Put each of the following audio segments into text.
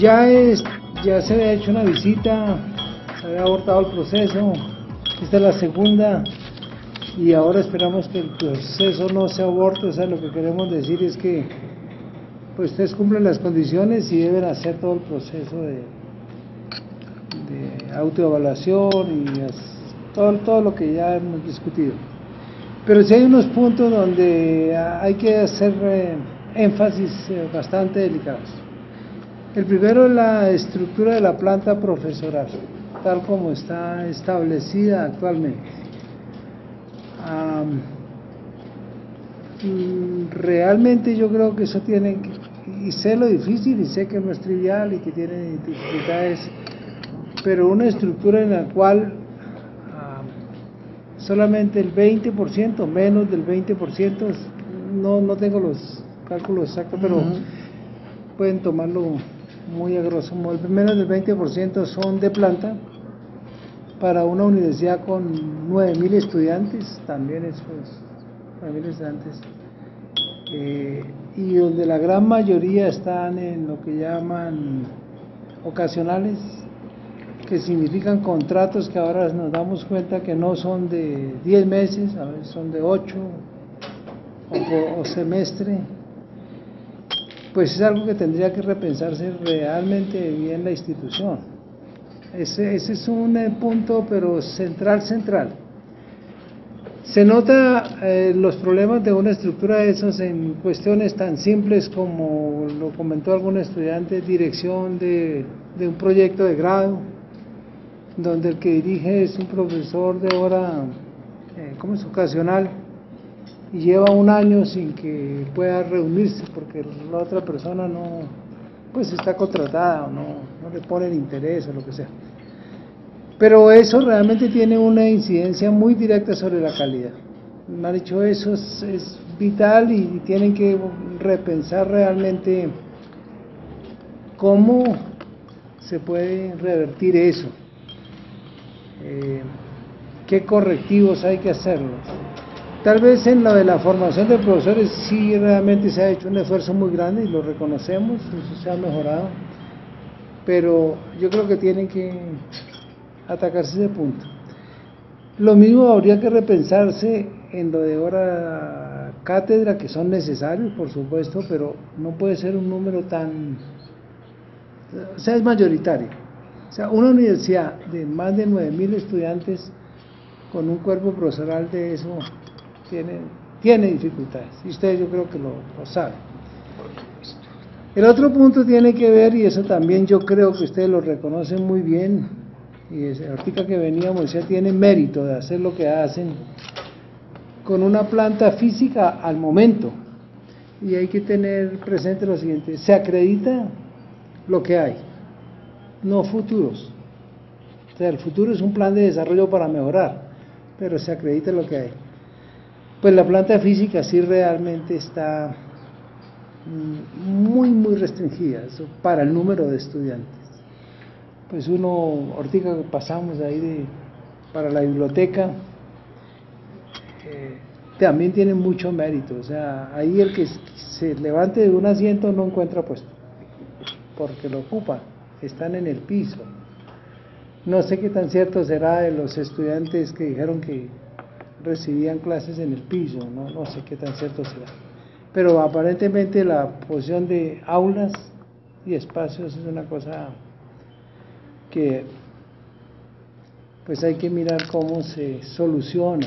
Ya, se había hecho una visita, se había abortado el proceso, esta es la segunda y ahora esperamos que el proceso no se aborte, o sea, lo que queremos decir es que pues ustedes cumplen las condiciones y deben hacer todo el proceso de, de autoevaluación y todo, lo que ya hemos discutido. Pero sí hay unos puntos donde hay que hacer eh, énfasis eh, bastante delicados. El primero es la estructura de la planta profesoral, tal como está establecida actualmente. realmente yo creo que eso tiene, y sé lo difícil y sé que no es trivial y que tiene dificultades, pero una estructura en la cual solamente el 20%, menos del 20%, no, no tengo los cálculos exactos, pero pueden tomarlo muy a grosso menos del 20% son de planta, para una universidad con 9.000 estudiantes, también eso es, 9.000 estudiantes, eh, y donde la gran mayoría están en lo que llaman ocasionales, que significan contratos que ahora nos damos cuenta que no son de 10 meses, a veces son de 8 o, semestre, pues es algo que tendría que repensarse realmente bien la institución. Ese, es un eh, punto, pero central, central. Se nota eh, los problemas de una estructura de esos en cuestiones tan simples como lo comentó algún estudiante, dirección de, de un proyecto de grado, donde el que dirige es un profesor de hora, eh, ¿cómo es? Ocasional, y lleva un año sin que pueda reunirse porque la otra persona no, pues está contratada o no, no le ponen interés o lo que sea. Pero eso realmente tiene una incidencia muy directa sobre la calidad. Me ha dicho eso es, es vital y tienen que repensar realmente cómo se puede revertir eso. Eh, qué correctivos hay que hacerlos. Tal vez en lo de la formación de profesores sí realmente se ha hecho un esfuerzo muy grande y lo reconocemos, eso se ha mejorado, pero yo creo que tienen que atacarse ese punto. Lo mismo habría que repensarse en lo de hora cátedra, que son necesarios, por supuesto, pero no puede ser un número tan... O sea, es mayoritario. O sea, una universidad de más de 9.000 estudiantes con un cuerpo profesoral de eso tiene, tiene dificultades. Y ustedes yo creo que lo, saben. El otro punto tiene que ver, y eso también yo creo que ustedes lo reconocen muy bien, y es, ahorita que veníamos ya tiene mérito de hacer lo que hacen con una planta física al momento. Y hay que tener presente lo siguiente, se acredita lo que hay no futuros. O sea, el futuro es un plan de desarrollo para mejorar, pero se acredita lo que hay. Pues la planta física sí realmente está mm, muy, muy restringida para el número de estudiantes. Pues uno, ahorita que pasamos ahí de, para la biblioteca, eh, también tiene mucho mérito. O sea, ahí el que se levante de un asiento no encuentra puesto, porque lo ocupa están en el piso. No sé qué tan cierto será de los estudiantes que dijeron que recibían clases en el piso, no, no sé qué tan cierto será. Pero aparentemente la posición de aulas y espacios es una cosa que pues hay que mirar cómo se soluciona.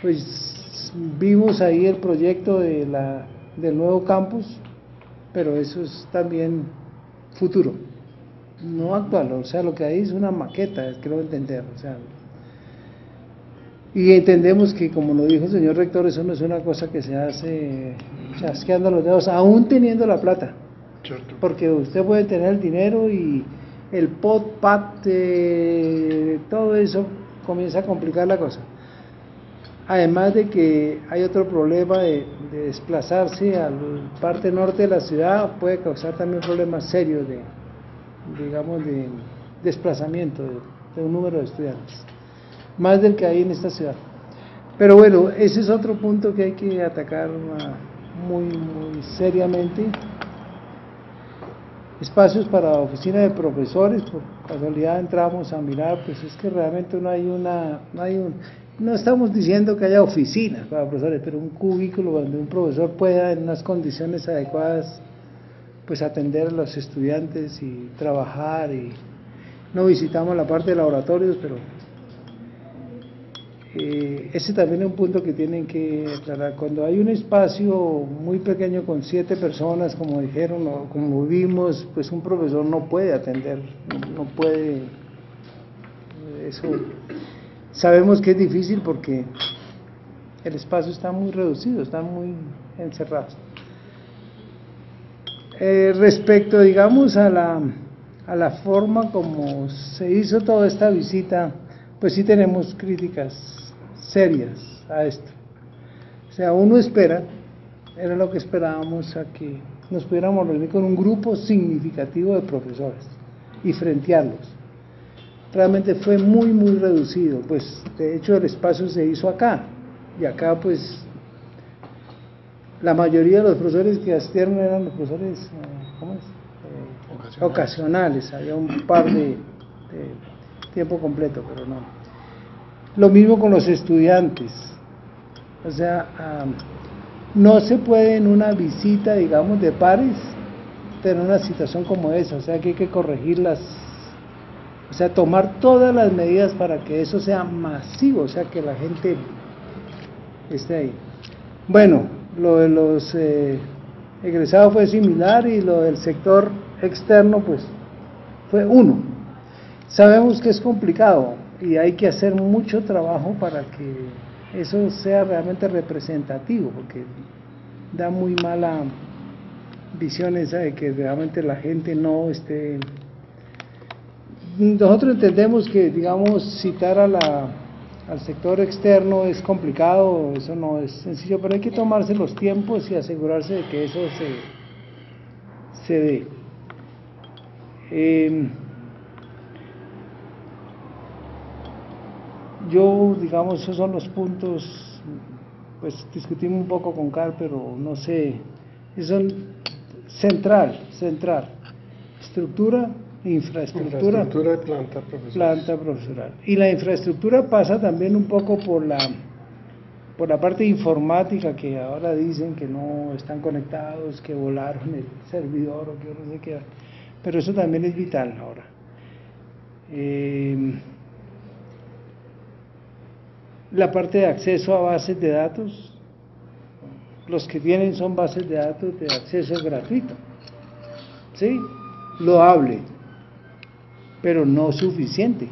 Pues vimos ahí el proyecto de la, del nuevo campus, pero eso es también futuro no actual, o sea, lo que hay es una maqueta, creo entender, o sea, y entendemos que, como lo dijo el señor rector, eso no es una cosa que se hace chasqueando los dedos, aún teniendo la plata. Porque usted puede tener el dinero y el pot, pat, eh, todo eso comienza a complicar la cosa. Además de que hay otro problema de, de desplazarse a la parte norte de la ciudad, puede causar también problemas serios de, digamos, de desplazamiento de, un número de estudiantes, más del que hay en esta ciudad. Pero bueno, ese es otro punto que hay que atacar muy, muy seriamente. espacios para oficina de profesores, por casualidad entramos a mirar, pues es que realmente no hay una, no hay un, no estamos diciendo que haya oficinas para profesores, pero un cubículo donde un profesor pueda en unas condiciones adecuadas pues atender a los estudiantes y trabajar y no visitamos la parte de laboratorios, pero eh, ese también es un punto que tienen que aclarar. Cuando hay un espacio muy pequeño con siete personas, como dijeron, o como vimos, pues un profesor no puede atender, no puede. Eso sabemos que es difícil porque el espacio está muy reducido, está muy encerrado. Eh, respecto, digamos, a la, a la forma como se hizo toda esta visita, pues sí tenemos críticas serias a esto. O sea, uno espera, era lo que esperábamos, a que nos pudiéramos reunir con un grupo significativo de profesores y frentearlos. Realmente fue muy, muy reducido, pues de hecho el espacio se hizo acá, y acá pues la mayoría de los profesores que asistieron eran los profesores, eh, ¿cómo es? Eh, ocasionales. había un par de, de tiempo completo, pero no. Lo mismo con los estudiantes. O sea, no se puede en una visita, digamos, de pares tener una situación como esa. O sea, que hay que corregirlas. O sea, tomar todas las medidas para que eso sea masivo, o sea, que la gente esté ahí. Bueno, lo de los eh, egresados fue similar y lo del sector externo, pues, fue uno. Sabemos que es complicado, y hay que hacer mucho trabajo para que eso sea realmente representativo, porque da muy mala visión esa de que realmente la gente no esté... Nosotros entendemos que, digamos, citar a la, al sector externo es complicado, eso no es sencillo, pero hay que tomarse los tiempos y asegurarse de que eso se, se dé. Eh, yo, digamos, esos son los puntos, pues discutimos un poco con Carl, pero no sé, central, central, estructura, infraestructura, infraestructura de planta profesional. planta profesional. Y la infraestructura pasa también un poco por la por la parte informática que ahora dicen que no están conectados, que volaron el servidor o que no sé qué, pero eso también es vital ahora. Eh, la parte de acceso a bases de datos, los que tienen son bases de datos de acceso gratuito. ¿Sí? Loable, pero no suficiente.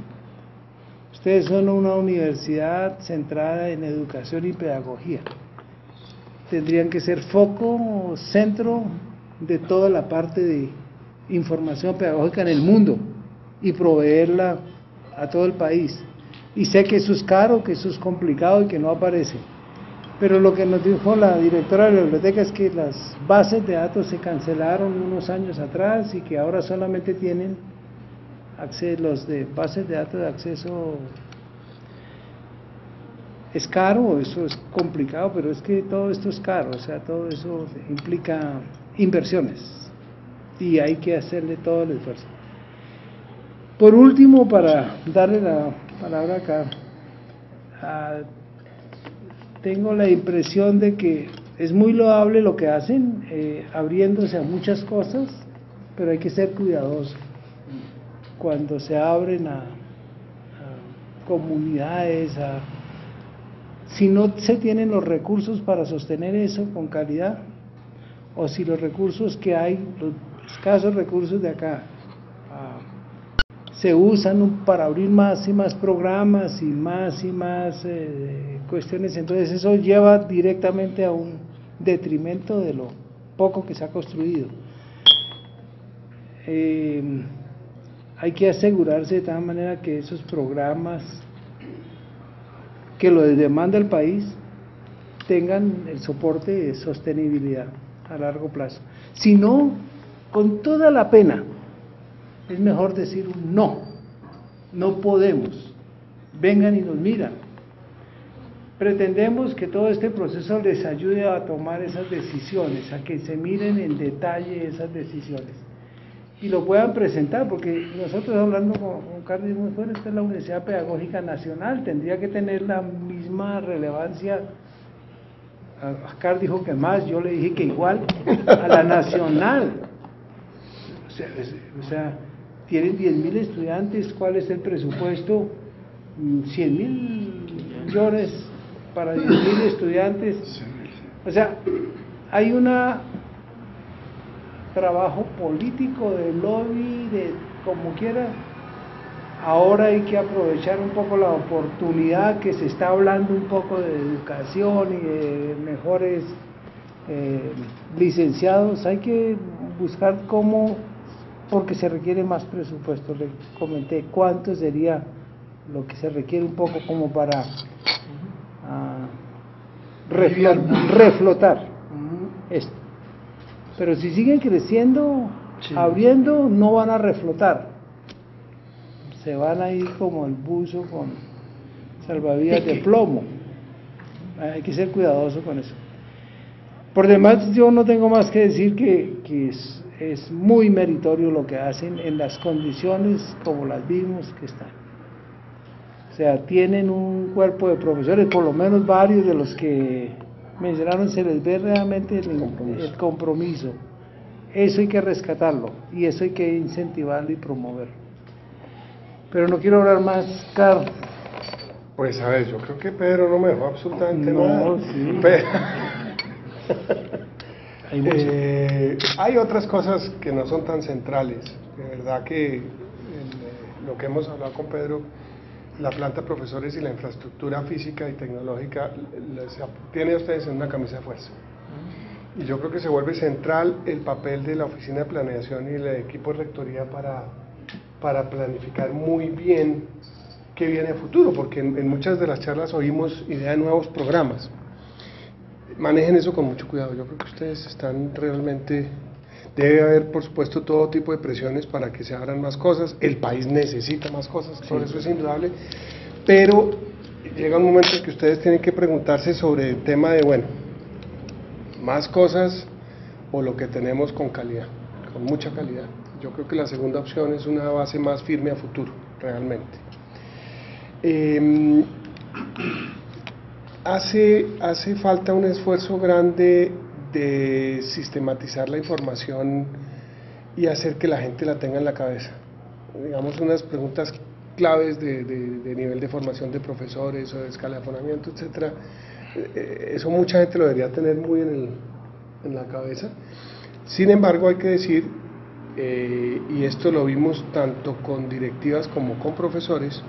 Ustedes son una universidad centrada en educación y pedagogía. Tendrían que ser foco centro de toda la parte de información pedagógica en el mundo y proveerla a todo el país. Y sé que eso es caro, que eso es complicado y que no aparece. Pero lo que nos dijo la directora de la biblioteca es que las bases de datos se cancelaron unos años atrás y que ahora solamente tienen acceso, los de bases de datos de acceso. Es caro, eso es complicado, pero es que todo esto es caro, o sea, todo eso implica inversiones y hay que hacerle todo el esfuerzo. Por último, para darle la palabra acá, ah, tengo la impresión de que es muy loable lo que hacen, eh, abriéndose a muchas cosas, pero hay que ser cuidadoso. Cuando se abren a, comunidades, si no se tienen los recursos para sostener eso con calidad, o si los recursos que hay, los escasos recursos de acá, se usan para abrir más y más programas y más y más eh, cuestiones, entonces eso lleva directamente a un detrimento de lo poco que se ha construido. Eh, hay que asegurarse de tal manera que esos programas que lo demanda el país tengan el soporte de sostenibilidad a largo plazo. Si no, con toda la pena, es mejor decir un no, no podemos, vengan y nos miran. Pretendemos que todo este proceso les ayude a tomar esas decisiones, a que se miren en detalle esas decisiones. y lo puedan presentar, porque nosotros hablando con, Carlos muy esta es la Universidad Pedagógica Nacional, tendría que tener la misma relevancia. Carlos dijo que más, yo le dije que igual a la nacional. O sea, tienen 10.000 estudiantes, ¿cuál es el presupuesto? 100 mil millones para 10.000 estudiantes. O sea, hay un trabajo político de lobby, de como quiera. Ahora hay que aprovechar un poco la oportunidad que se está hablando un poco de educación y de mejores eh, licenciados. Hay que buscar cómo, porque se requiere más presupuesto. Le comenté cuánto sería lo que se requiere un poco como para uh, reflotar esto. Pero si siguen creciendo, abriendo, no van a reflotar. Se van a ir como el buzo con salvavidas de plomo. Hay que ser cuidadoso con eso. Por demás, yo no tengo más que decir que, que es, es muy meritorio lo que hacen en las condiciones como las vimos que están. O sea, tienen un cuerpo de profesores, por lo menos varios de los que mencionaron, se les ve realmente el compromiso. Eso hay que rescatarlo y eso hay que incentivarlo y promoverlo. Pero no quiero hablar más, Carlos. Pues a ver, yo creo que Pedro no me dejó absolutamente no, nada. Sí. hay, eh, hay otras cosas que no son tan centrales. De verdad que eh, lo que hemos hablado con Pedro la planta profesores y la infraestructura física y tecnológica les tiene ustedes en una camisa de fuerza. Y yo creo que se vuelve central el papel de la oficina de planeación y el equipo de rectoría para, para planificar muy bien qué viene a futuro, porque en, en muchas de las charlas oímos idea de nuevos programas. Manejen eso con mucho cuidado, yo creo que ustedes están realmente Debe haber, por supuesto, todo tipo de presiones para que se abran más cosas. El país necesita más cosas, por eso es indudable. Pero llega un momento en que ustedes tienen que preguntarse sobre el tema de, bueno, más cosas o lo que tenemos con calidad, con mucha calidad. Yo creo que la segunda opción es una base más firme a futuro, realmente. Em, hace, hace falta un esfuerzo grande de sistematizar la información y hacer que la gente la tenga en la cabeza. Digamos, unas preguntas claves de, nivel de formación de profesores o de escalafonamiento, etcétera. Eh, eso mucha gente lo debería tener muy en, en la cabeza. Sin embargo, hay que decir, eh, y esto lo vimos tanto con directivas como con profesores,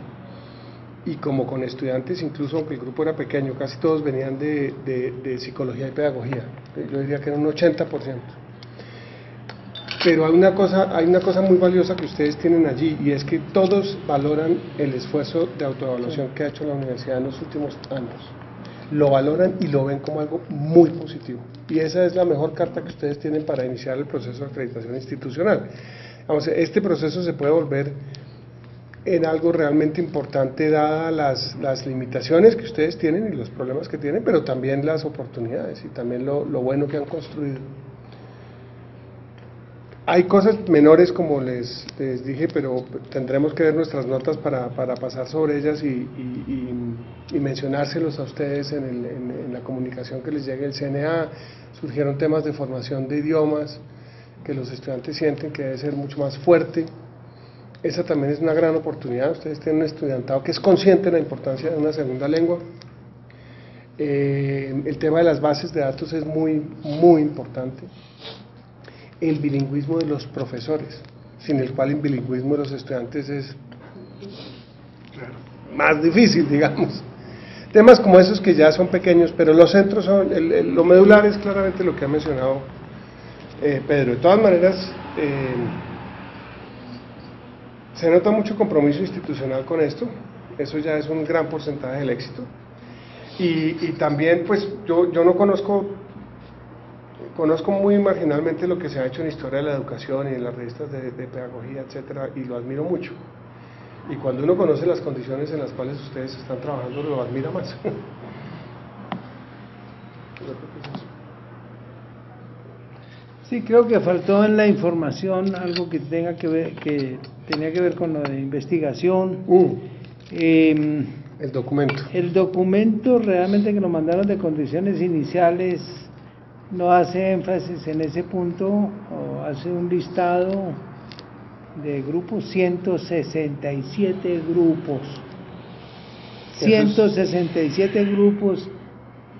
y como con estudiantes, incluso aunque el grupo era pequeño, casi todos venían de, de, psicología y pedagogía, yo diría que era un 80%. Pero hay una, cosa, hay una cosa muy valiosa que ustedes tienen allí y es que todos valoran el esfuerzo de autoevaluación que ha hecho la universidad en los últimos años. Lo valoran y lo ven como algo muy positivo. Y esa es la mejor carta que ustedes tienen para iniciar el proceso de acreditación institucional. Vamos, este proceso se puede volver en algo realmente importante dadas las, las, limitaciones que ustedes tienen y los problemas que tienen, pero también las oportunidades y también lo, lo bueno que han construido. Hay cosas menores como les, les, dije, pero tendremos que ver nuestras notas para, para pasar sobre ellas y, y, y, mencionárselos a ustedes en, el, en, la comunicación que les llegue el CNA. Surgieron temas de formación de idiomas que los estudiantes sienten que debe ser mucho más fuerte esa también es una gran oportunidad. Ustedes tienen un estudiantado que es consciente de la importancia de una segunda lengua. Eh, el tema de las bases de datos es muy, muy importante. El bilingüismo de los profesores, sin el cual el bilingüismo de los estudiantes es más difícil, digamos. Temas como esos que ya son pequeños, pero los centros son, lo medular es claramente lo que ha mencionado eh, Pedro. De todas maneras, eh, se nota mucho compromiso institucional con esto, eso ya es un gran porcentaje del éxito. Y, también, pues yo, yo no conozco, conozco muy marginalmente lo que se ha hecho en historia de la educación y en las revistas de, pedagogía, etcétera, y lo admiro mucho. Y cuando uno conoce las condiciones en las cuales ustedes están trabajando, lo admira más. Sí, creo que faltó en la información algo que tenga que ver, que tenía que ver con lo de investigación. Uh, Em, el documento. el documento realmente que nos mandaron de condiciones iniciales no hace énfasis en ese punto, o hace un listado de grupos, 167 grupos. Eso es- 167 grupos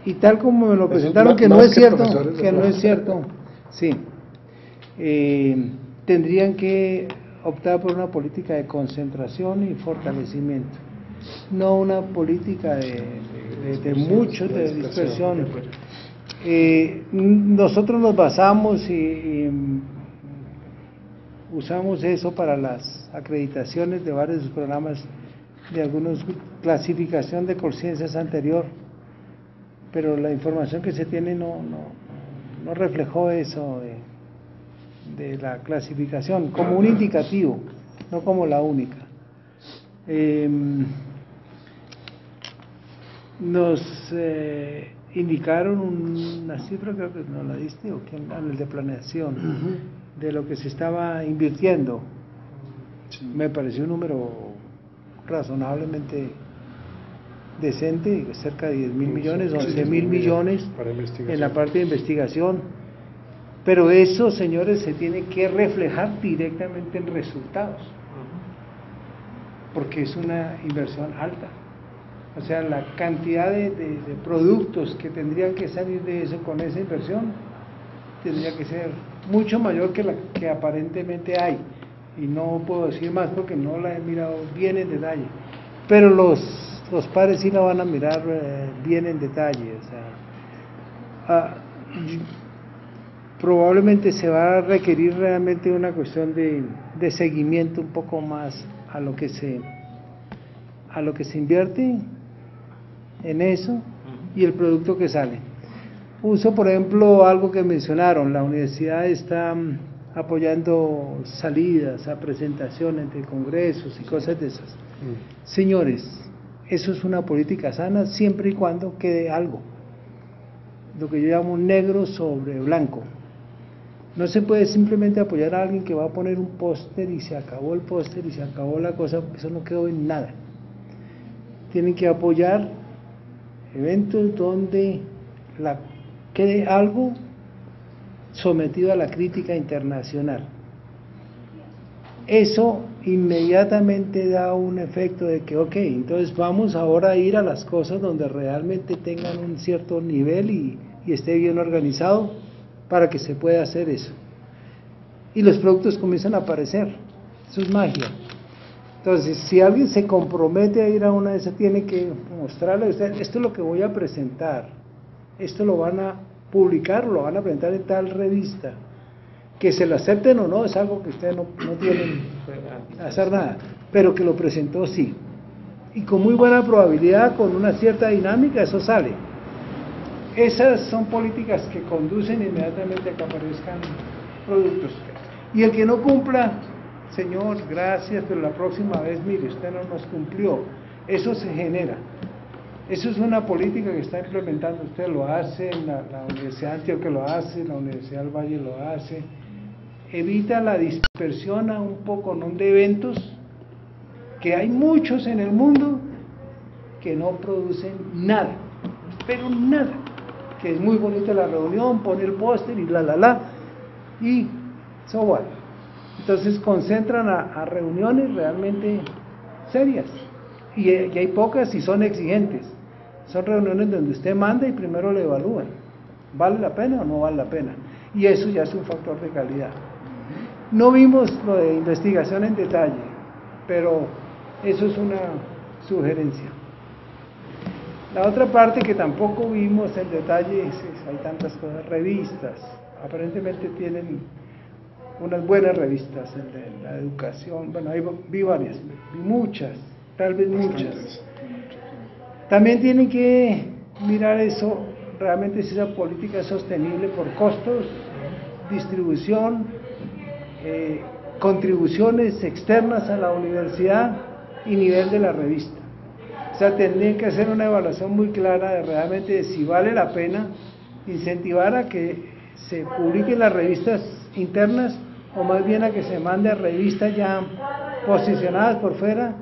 y tal como me lo presentaron que no es cierto, que no es cierto, sí, Eh, tendrían que optar por una política de concentración y fortalecimiento, no una política de, de, de mucho de dispersión. Eh, nosotros nos basamos y, usamos eso para las acreditaciones de varios programas de algunos clasificación de conciencias anterior, pero la información que se tiene no, no, no reflejó eso de, de la clasificación como un indicativo, no como la única. Em, nos eh, indicaron una cifra, creo que no la diste, o quién, Ah, el de planeación, de lo que se estaba invirtiendo. Me pareció un número razonablemente decente, cerca de 10 mil millones, 11 mil millones en la parte de investigación. Pero eso, señores, se tiene que reflejar directamente en resultados, porque es una inversión alta. O sea, la cantidad de, de- de productos que tendrían que salir de eso con esa inversión tendría que ser mucho mayor que la que aparentemente hay. Y no puedo decir más porque no la he mirado bien en detalle. Pero los, los padres sí la van a mirar eh, bien en detalle. O sea, ah, probablemente se va a requerir realmente una cuestión de, de seguimiento un poco más a lo que se a lo que se invierte en eso y el producto que sale. Uso, por ejemplo, algo que mencionaron, la universidad está mm, apoyando salidas a presentaciones de congresos y cosas de esas. Mm. Señores, eso es una política sana siempre y cuando quede algo, lo que yo llamo negro sobre blanco. No se puede simplemente apoyar a alguien que va a poner un póster y se acabó el póster y se acabó la cosa, eso no quedó en nada. Tienen que apoyar eventos donde quede algo sometido a la crítica internacional. Eso inmediatamente da un efecto de que, ok, entonces vamos ahora a ir a las cosas donde realmente tengan un cierto nivel y esté bien organizado para que se pueda hacer eso. Y los productos comienzan a aparecer. Eso es magia. Entonces, si alguien se compromete a ir a una de esas, tiene que mostrarle a usted, esto es lo que voy a presentar, esto lo van a publicar, lo van a presentar en tal revista. Que se lo acepten o no es algo que ustedes no, no tienen que hacer nada, pero que lo presentó sí. Y con muy buena probabilidad, con una cierta dinámica, eso sale. Esas son políticas que conducen inmediatamente a que aparezcan productos. Y el que no cumpla, señor, gracias, pero la próxima vez, mire, usted no nos cumplió. Eso se genera. Eso es una política que está implementando. Usted lo hace, la, la Universidad de Antioquia lo hace, la Universidad del Valle lo hace. Evita la dispersión a un poco ¿no? de eventos, que hay muchos en el mundo que no producen nada, pero nada. Que es muy bonita la reunión, pone el póster y la, la, la, y so what. Entonces concentran a, a reuniones realmente serias. Y, y hay pocas y son exigentes. Son reuniones donde usted manda y primero le evalúan. ¿Vale la pena o no vale la pena? Y eso ya es un factor de calidad. No vimos lo de investigación en detalle, pero eso es una sugerencia. La otra parte que tampoco vimos en detalle es, es- hay tantas cosas, revistas. Aparentemente tienen unas buenas revistas, el de la educación, bueno, ahí vi varias, vi muchas, tal vez muchas. También tienen que mirar eso, realmente si esa política es sostenible por costos, distribución, eh, contribuciones externas a la universidad y nivel de la revista. O sea, tendrían que hacer una evaluación muy clara de realmente si vale la pena incentivar a que se publiquen las revistas internas o más bien a que se mande revistas ya posicionadas por fuera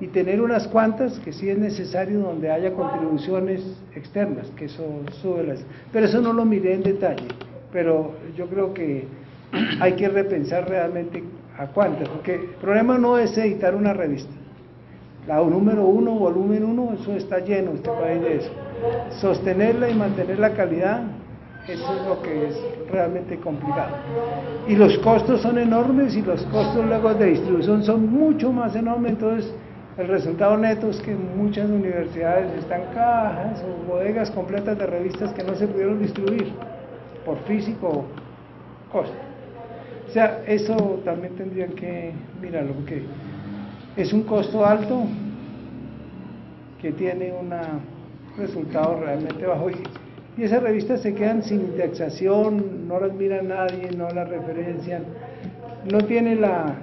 y tener unas cuantas que sí es necesario donde haya contribuciones externas, que eso sube las... Pero eso no lo miré en detalle, pero yo creo que hay que repensar realmente a cuántas, porque el problema no es editar una revista. La número uno, volumen uno, eso está lleno este país de eso. Sostenerla y mantener la calidad, eso es lo que es realmente complicado. Y los costos son enormes y los costos luego de distribución son mucho más enormes, entonces el resultado neto es que muchas universidades están cajas o bodegas completas de revistas que no se pudieron distribuir por físico costo. O sea, eso también tendrían que mirarlo, porque es un costo alto que tiene un resultado realmente bajo. Y, esas revistas se quedan sin indexación, no las mira nadie, no las referencian, no tiene la,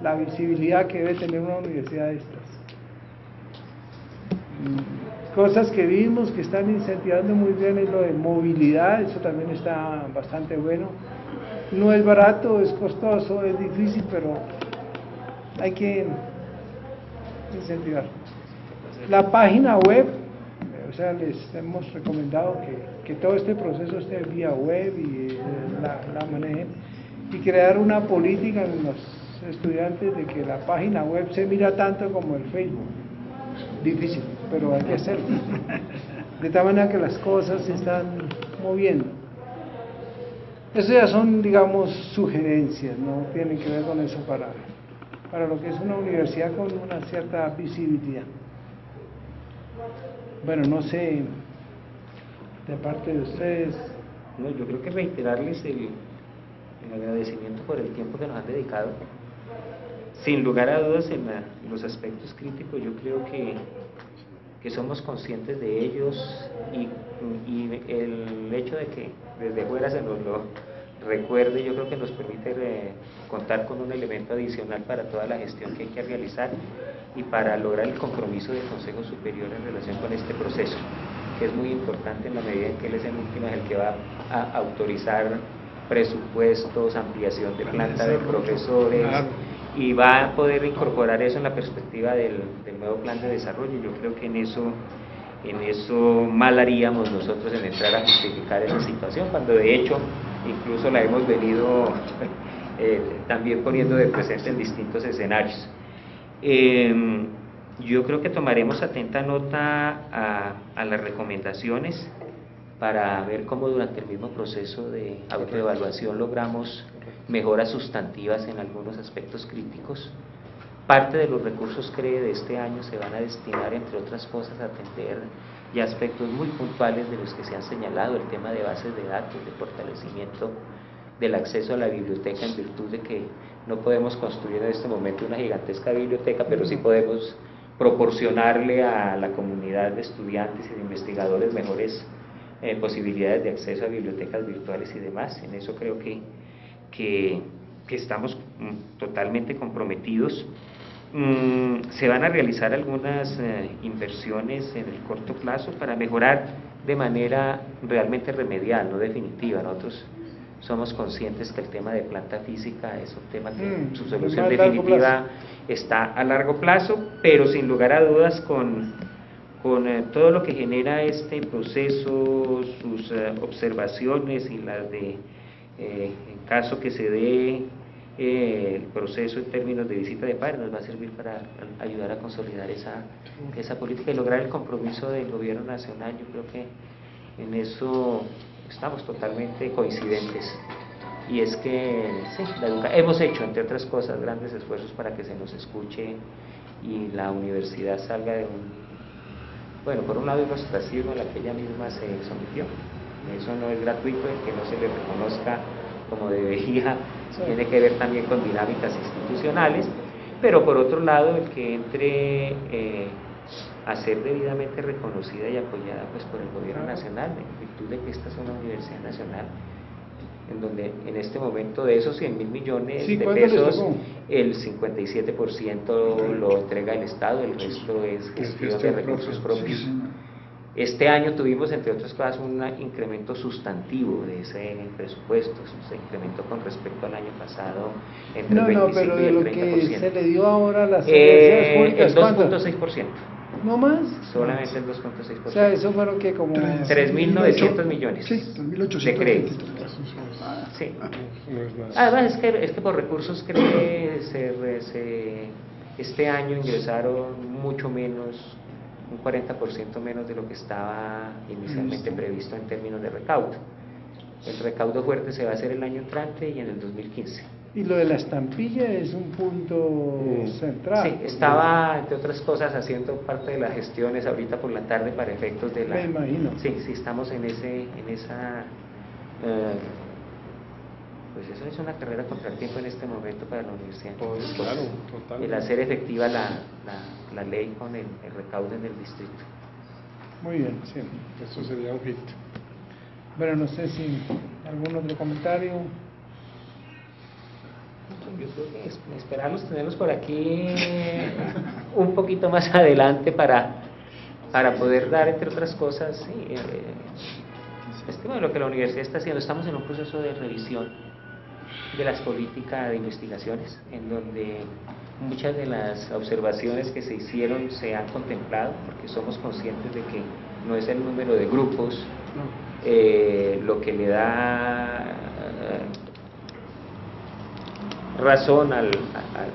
la visibilidad que debe tener una universidad de estas. Mm, cosas que vimos que están incentivando muy bien es lo de movilidad, eso también está bastante bueno. No es barato, es costoso, es difícil, pero hay que incentivar. La página web, o sea, les hemos recomendado que, que todo este proceso esté vía web y eh, la, la manejen y crear una política en los estudiantes de que la página web se mira tanto como el Facebook. Difícil, pero hay que hacerlo. De tal manera que las cosas se están moviendo. Eso ya son, digamos, sugerencias, no tienen que ver con eso para, para lo que es una universidad con una cierta visibilidad. Bueno, no sé, de parte de ustedes. No, yo creo que reiterarles el, agradecimiento por el tiempo que nos han dedicado sin lugar a dudas en, los aspectos críticos yo creo que, que somos conscientes de ellos y, el hecho de que desde fuera se nos lo recuerde yo creo que nos permite eh, contar con un elemento adicional para toda la gestión que hay que realizar y para lograr el compromiso del Consejo Superior en relación con este proceso, que es muy importante en la medida en que él es el último, es el que va a autorizar presupuestos, ampliación de planta de profesores, y va a poder incorporar eso en la perspectiva del, nuevo plan de desarrollo. Yo creo que en eso, en eso mal haríamos nosotros en entrar a justificar esa situación, cuando de hecho incluso la hemos venido eh, también poniendo de presente en distintos escenarios. Em, yo creo que tomaremos atenta nota a, a las recomendaciones para ver cómo durante el mismo proceso de autoevaluación logramos mejoras sustantivas en algunos aspectos críticos. Parte de los recursos CREE de este año se van a destinar, entre otras cosas, a atender ya aspectos muy puntuales de los que se han señalado, el tema de bases de datos, de fortalecimiento del acceso a la biblioteca en virtud de que no podemos construir en este momento una gigantesca biblioteca, pero sí podemos proporcionarle a la comunidad de estudiantes y de investigadores mejores eh, posibilidades de acceso a bibliotecas virtuales y demás. En eso creo que, que, estamos mm, totalmente comprometidos. Mm, se van a realizar algunas eh, inversiones en el corto plazo para mejorar de manera realmente remedial, no definitiva. Nosotros somos conscientes que el tema de planta física es un tema que mm, su solución definitiva está a largo plazo, pero sin lugar a dudas con con eh, todo lo que genera este proceso, sus eh, observaciones y las de, eh, en caso que se dé el proceso en términos de visita de padres, nos va a servir para ayudar a consolidar esa, esa política y lograr el compromiso del gobierno nacional. Yo creo que en eso estamos totalmente coincidentes. Y es que hemos hecho, entre otras cosas, grandes esfuerzos para que se nos escuche y la universidad salga de un bueno, por un lado es ostracismo a la que ella misma se sometió. Eso no es gratuito, el que no se le reconozca como debería, tiene que ver también con dinámicas institucionales, pero por otro lado el que entre eh, a ser debidamente reconocida y apoyada pues, por el gobierno nacional, en virtud de que esta es una universidad nacional en donde en este momento de esos 100 mil millones de pesos, el 57% lo entrega el Estado, el resto es gestión de recursos propios. Este año tuvimos, entre otras cosas, un incremento sustantivo de ese presupuesto, se incrementó con respecto al año pasado entre no, el 25 no, pero y de el lo 30%. que se le dio ahora a las Eh, universidades el públicas, ¿cuánto? 2.6%, ¿No más? solamente el O sea, 2.6%. eso fueron que como... Tres. 3.900 millones Sí, de 3.823. créditos. Sí. Más. Además es que, es que por recursos se, re- se- este año ingresaron mucho menos, un 40% menos de lo que estaba inicialmente previsto en términos de recaudo. El recaudo fuerte se va a hacer el año entrante y en el 2015. Y lo de la estampilla es un punto Mm. central. Sí, estaba, entre otras cosas, haciendo parte de las gestiones ahorita por la tarde para efectos de la... Me imagino. Sí, sí, estamos en, ese, en esa... eh, pues eso es una carrera contra el tiempo en este momento para la universidad. Pues, claro, total. El hacer efectiva la, la, la ley con el, el recaudo en el distrito. Muy bien, sí. Eso sería un hit. Bueno, no sé si algún otro comentario. Yo creo que es- esperamos tenerlos por aquí un poquito más adelante para, para poder dar, entre otras cosas, sí, eh, tema de lo que la universidad está haciendo. Estamos en un proceso de revisión de las políticas de investigaciones, en donde muchas de las observaciones que se hicieron se han contemplado, porque somos conscientes de que no es el número de grupos eh, lo que le da eh, razón al- a, a-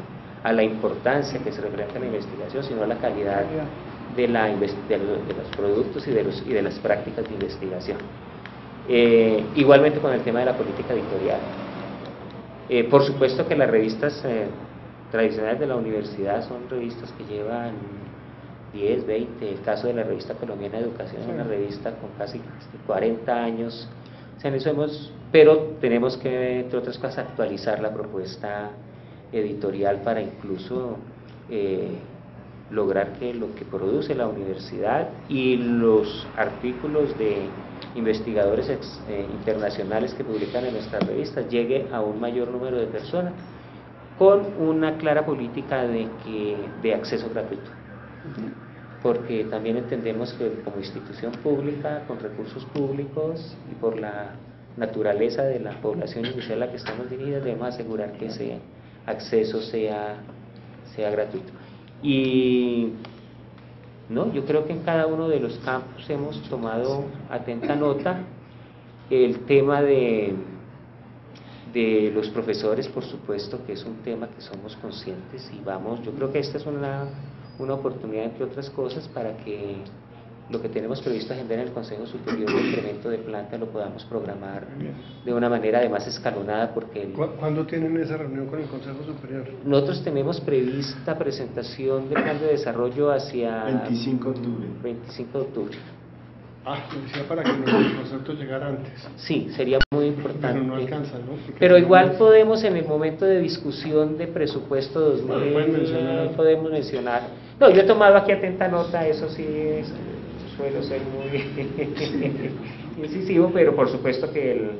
a la importancia que se representa en la investigación, sino a la calidad de, la, de, lo- de los productos y de, los, y de las prácticas de investigación. Eh, igualmente con el tema de la política editorial. Eh, por supuesto que las revistas eh, tradicionales de la universidad son revistas que llevan 10, 20, el caso de la revista colombiana de educación, Sí. una revista con casi 40 años, o sea, en eso hemos, pero tenemos que, entre otras cosas, actualizar la propuesta editorial para incluso eh, lograr que lo que produce la universidad y los artículos de investigadores ex- eh, internacionales que publican en nuestras revistas llegue a un mayor número de personas con una clara política de, que, de acceso gratuito porque también entendemos que como institución pública, con recursos públicos y por la naturaleza de la población inicial a la que estamos dirigidos, debemos asegurar que ese acceso sea, sea gratuito. Y no, yo creo que en cada uno de los campos hemos tomado atenta nota el tema de, de los profesores, por supuesto, que es un tema que somos conscientes y vamos, yo creo que esta es una, una oportunidad, entre otras cosas, para que lo que tenemos previsto agendar en el Consejo Superior de Incremento de Planta lo podamos programar de una manera además escalonada, porque el- ¿Cu- ¿Cuándo tienen esa reunión con el Consejo Superior? nosotros tenemos prevista presentación del plan de desarrollo hacia 25 de octubre. 25 de octubre. Ah, lo decía para que el concepto llegara antes. Sí, sería muy importante. Pero no alcanza, ¿no? Porque Pero igual podemos en el momento de discusión de presupuesto 2000 Bueno, pueden mencionar. podemos mencionar. No, yo he tomado aquí atenta nota, eso sí es- suelo ser muy incisivo, pero por supuesto que el,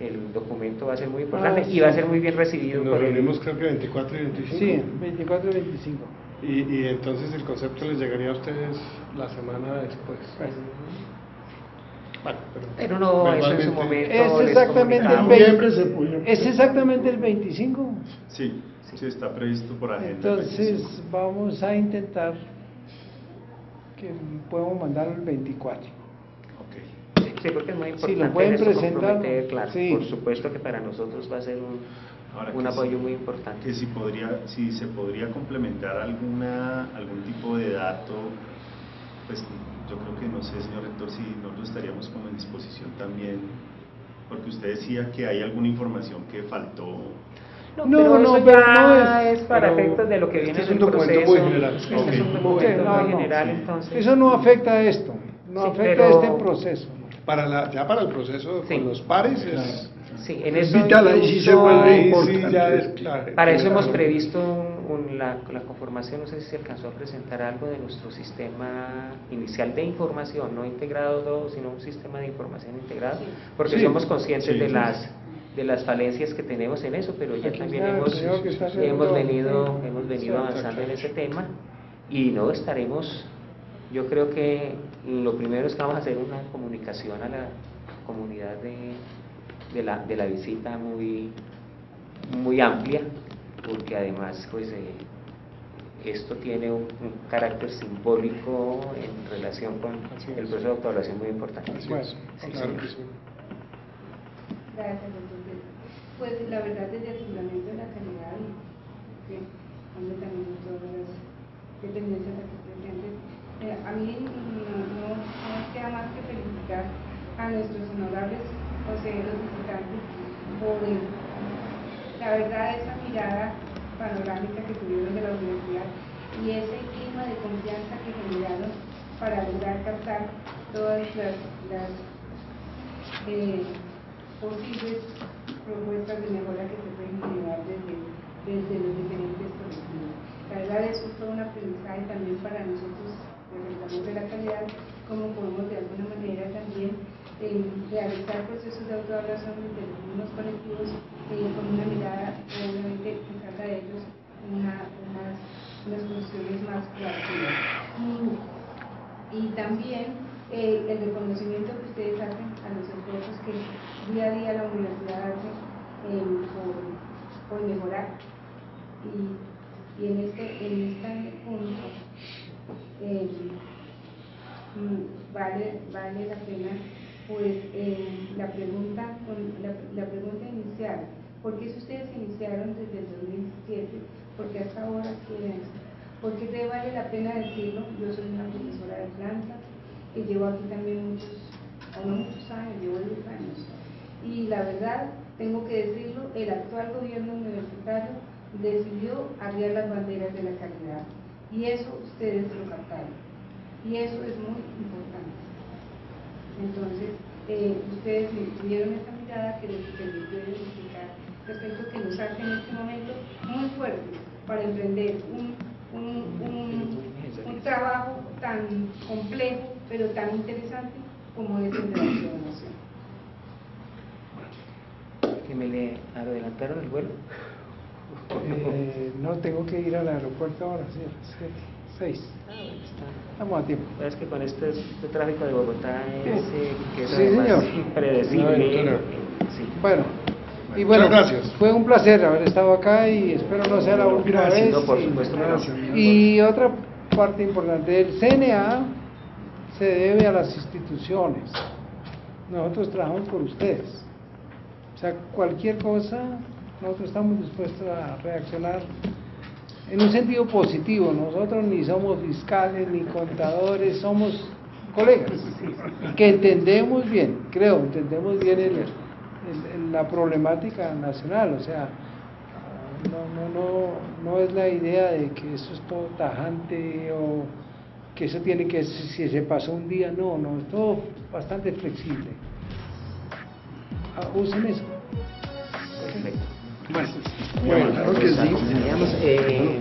el documento va a ser muy importante Ah, y va a sí. ser muy bien recibido Nos por el- reunimos creo que 24 y 25. Sí, 24 y 25. Y, y entonces el concepto les llegaría a ustedes la semana después. Bueno, Pero no, eso en su momento Es exactamente el comunicamos. Noviembre 20. se puede. Es exactamente el 25. Sí, sí, está previsto por agenda. Entonces vamos a intentar que podamos mandar el 24. Ok. Sí, porque es muy Si importante lo pueden presentar, claro, sí. por supuesto que para nosotros va a ser un, Ahora un apoyo sí. muy importante. Que si, podría, si se podría complementar alguna, algún tipo de dato, pues yo creo que no sé, señor rector, si nosotros estaríamos como en disposición también, porque usted decía que hay alguna información que faltó. No, No, pero no, eso pero ya no es- para pero efectos de lo que este viene es en un el documento proceso. muy general. Este Ok. es un documento no, muy no, general, sí. entonces. Eso no afecta a esto, no Sí, afecta pero- a este proceso. Para la, ya para el proceso Sí. con los pares es... Sí, en eso Vital, ahí sí se vuelve importante. ya es claro. Para eso hemos claro. previsto un- un- la, la conformación, no sé si se alcanzó a presentar algo de nuestro sistema inicial de información, no integrado, sino un sistema de información integrado, porque Sí. somos conscientes Sí. de las de las falencias que tenemos en eso, pero ya Aquí también hemos, hemos venido, hemos venido avanzando en ese tema y no estaremos yo creo que lo primero es que vamos a hacer una comunicación a la comunidad de, de, la, de la visita muy, muy amplia, porque además pues eh, esto tiene un, un carácter simbólico en relación con el proceso de autoevaluación muy importante. Así Bueno, es, sí, claro sí. que sí. Gracias, doctor. Pues la verdad desde el fundamento de la calidad que también todas las dependencias aquí presentes, eh, a mí no, no, queda más que felicitar a nuestros honorables consejeros visitantes por la verdad esa mirada panorámica que tuvieron de la universidad y ese clima de confianza que generaron para lograr captar todas las, las eh, posibles propuestas de mejora que se pueden generar desde, desde los diferentes colectivos. La verdad eso fue un aprendizaje también para nosotros, representantes de la calidad, cómo podemos de alguna manera también eh, realizar procesos de autoevaluación desde algunos colectivos eh, con una mirada, obviamente, en cada de ellos, una, unas, unas funciones más proactivas. Y también el reconocimiento que ustedes hacen a los esfuerzos que día a día la universidad hace eh, por, por mejorar. Y, en este, en este punto eh, mm, vale, vale la pena pues eh, la pregunta la, pregunta inicial ¿por qué ustedes iniciaron desde el 2017? ¿por qué hasta ahora quieren esto? porque te vale la pena decirlo yo soy una profesora de plantas y llevo aquí también muchos o no muchos años, llevo 10 años. Y la verdad tengo que decirlo el actual gobierno universitario decidió arriar las banderas de la calidad. Y eso ustedes lo captaron. Y eso es muy importante. Entonces, eh, ustedes tuvieron esta mirada que les permitió identificar respecto que nos hace en este momento muy fuertes para emprender un, un, un, un trabajo tan complejo, pero tan interesante como es el de la programación. ¿Que me le adelantaron el vuelo? Eh, no tengo que ir al aeropuerto ahora, sí. Ah, bueno, está. Estamos a tiempo. Es que con este, este tráfico de Bogotá es eh, que es Sí, señor. impredecible. No, sí. Bueno, y Muchas bueno, gracias. fue un placer haber estado acá y espero no sea la última gracias. vez. No, por y- supuesto no. Gracias. Y otra parte importante, el CNA se debe a las instituciones. Nosotros trabajamos por ustedes. O sea, cualquier cosa, nosotros estamos dispuestos a reaccionar en un sentido positivo. Nosotros ni somos fiscales ni contadores, somos colegas que entendemos bien, creo, entendemos bien el- la problemática nacional. O sea, no, no, no, no es la idea de que eso es todo tajante o que eso tiene que, si se pasó un día, no, no, es todo bastante flexible. Ah, usen eso. Perfecto. Bueno, Bueno, claro que sí. Teníamos, eh,